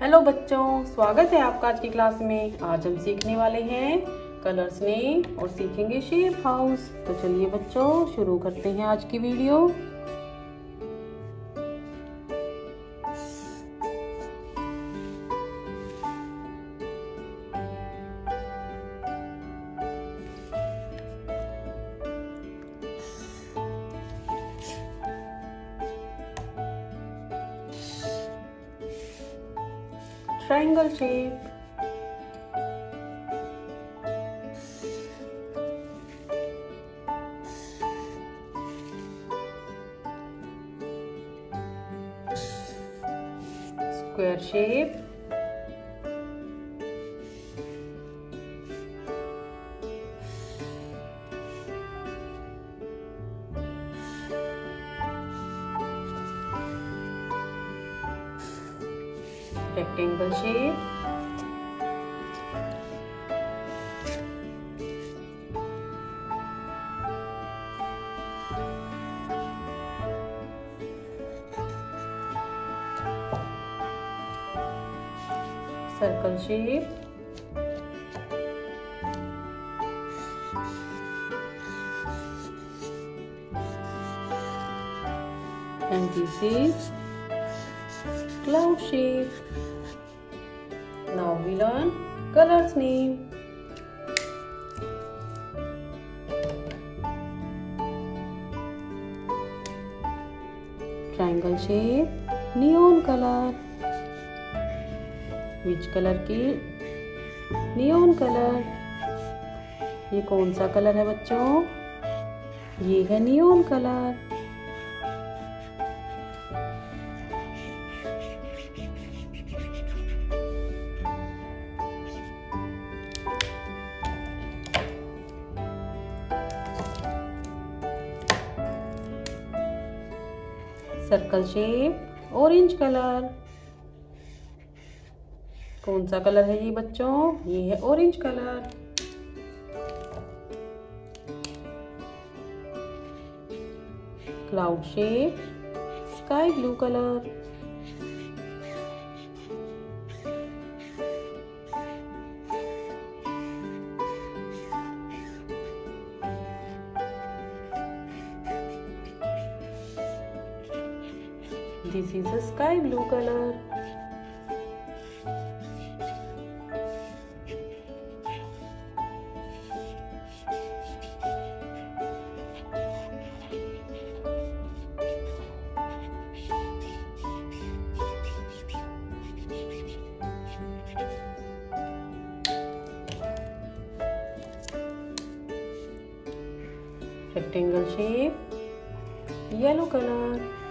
Hello बच्चों, स्वागत है आपका आज की क्लास में। आज हम सीखने वाले हैं कलर्स नेम और सीखेंगे शेप हाउस। तो चलिए बच्चों, शुरू करते हैं आज की video. Triangle shape. Square shape rectangle shape. Circle shape. And this is cloud shape. Now we learn colors name. Triangle shape, neon color. Which color की neon color. ये कौन सा कलर है बच्चों ये है neon colour circle shape orange colour कौन सा कलर है ये बच्चों? ये है orange colour cloud shape sky blue colour This is a sky blue color. Rectangle shape, yellow color.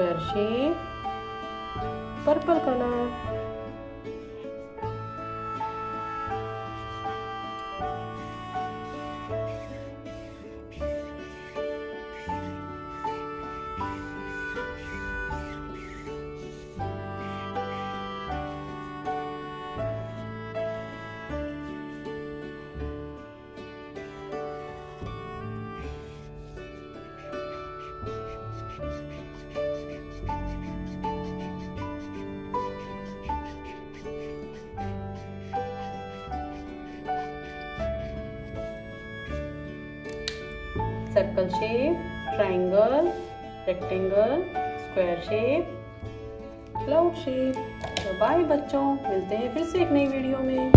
Square shape purple color circle shape triangle rectangle square shape cloud shape तो bye बच्चों, मिलते हैं फिर से एक नई वीडियो में।